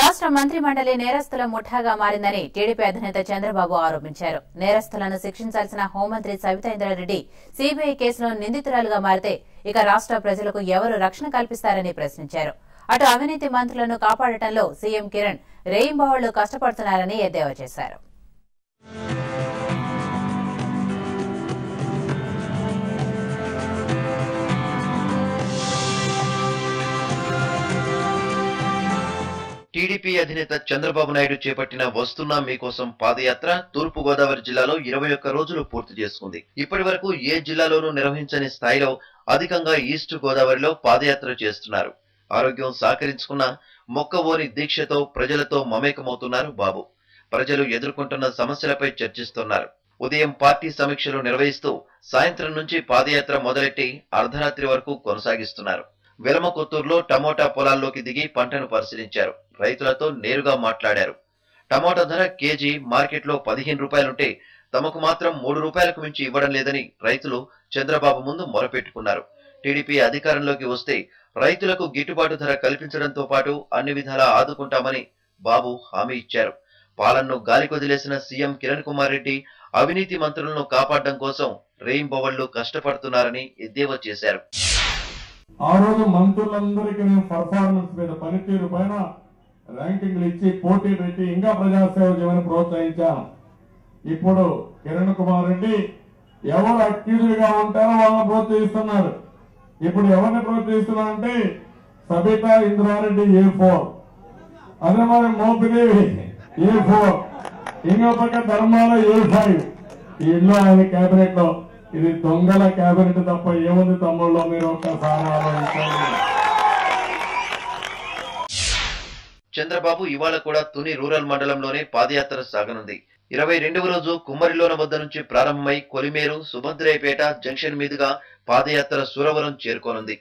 రాష్ట్ర మంత్రి మండలి నేరస్తుల ముఠాగా మారిందని టీడీపీ అధినేత చంద్రబాబు ఆరోపించారు. నేరస్తులను శిక్షించాల్సిన హోంమంత్రి సవితా ఇంద్రారెడ్డి సీబీఐ కేసులో నిందితురాలుగా మారితే ఇక రాష్ట్ర ప్రజలకు ఎవరు రక్షణ కల్పిస్తారని ప్రశ్నించారు. అటు అవినీతి మంత్రులను కాపాడటంలో సీఎం కిరణ్ రేయింబావాళ్ళు కష్టపడుతున్నారని ఎద్దేవా చేశారు. టీడీపీ అధినేత చంద్రబాబు నాయుడు చేపట్టిన వస్తున్నా మీకోసం పాదయాత్ర తూర్పు గోదావరి జిల్లాలో ఇరవై ఒక్క రోజులు పూర్తి చేసుకుంది. ఇప్పటి వరకు ఏ జిల్లాలోనూ నిర్వహించని స్థాయిలో అధికంగా ఈస్ట్ గోదావరిలో పాదయాత్ర చేస్తున్నారు. ఆరోగ్యం సహకరించుకున్న మొక్కవోని దీక్షతో ప్రజలతో మమేకమవుతున్నారు బాబు. ప్రజలు ఎదుర్కొంటున్న సమస్యలపై చర్చిస్తున్నారు. ఉదయం పార్టీ సమీక్షలు నిర్వహిస్తూ సాయంత్రం నుంచి పాదయాత్ర మొదలెట్టి అర్ధరాత్రి వరకు కొనసాగిస్తున్నారు. వెలమకొత్తూరులో టమోటా పొలాల్లోకి దిగి పంటను పరిశీలించారు. రైతులతో నేరుగా మాట్లాడారు. టమోటా ధర కేజీ మార్కెట్లో పదిహేను రూపాయలుంటే తమకు మాత్రం మూడు రూపాయలకు మించి ఇవ్వడం లేదని రైతులు చంద్రబాబు ముందు మొరపెట్టుకున్నారు. టీడీపీ అధికారంలోకి వస్తే రైతులకు గిట్టుబాటు ధర కల్పించడంతో పాటు అన్ని విధాలా ఆదుకుంటామని బాబు హామీ ఇచ్చారు. పాలనను గాలికొదిలేసిన సీఎం కిరణ్ కుమార్ రెడ్డి అవినీతి మంత్రులను కాపాడడం కోసం రెయిన్బోవళ్ళు కష్టపడుతున్నారని ఎద్దేవా చేశారు. ఆ రోజు మంత్రులందరికీ మేము పర్ఫార్మెన్స్ మీద పనితీరు పైన ర్యాంకింగ్లు ఇచ్చి పోటీ పెట్టి ఇంకా ప్రజాసేవ చేయమని ప్రోత్సహించాం. ఇప్పుడు కిరణ్ కుమార్ రెడ్డి ఎవరు అక్యూజ్డ్గా ఉంటారో వాళ్ళని ప్రోత్సహిస్తున్నారు. ఇప్పుడు ఎవరిని ప్రోత్సహిస్తున్నారంటే సబితా ఇంద్రారెడ్డి ఏ ఫోర్. అదే మరి మోపిదేవి ఏ ఫోర్. ఇంకో పక్క ధర్మాల ఏ ఫైవ్. ఈ ఇల్లు ఆయన కేబినెట్లో ఇది దొంగల క్యాబినెట్ తప్ప ఏముంది తమ్ముళ్ళు మీరు ఒక్కసారి ఆలోచించండి. చంద్రబాబు ఇవాళ కూడా తుని రూరల్ మండలంలోనే పాదయాత్ర సాగనుంది. ఇరవై రెండవ రోజు కుమ్మరిలోన వద్ద నుంచి ప్రారంభమై కొలిమేరు సుభద్రయపేట జంక్షన్ మీదుగా పాదయాత్ర సురవరం చేరుకోనుంది.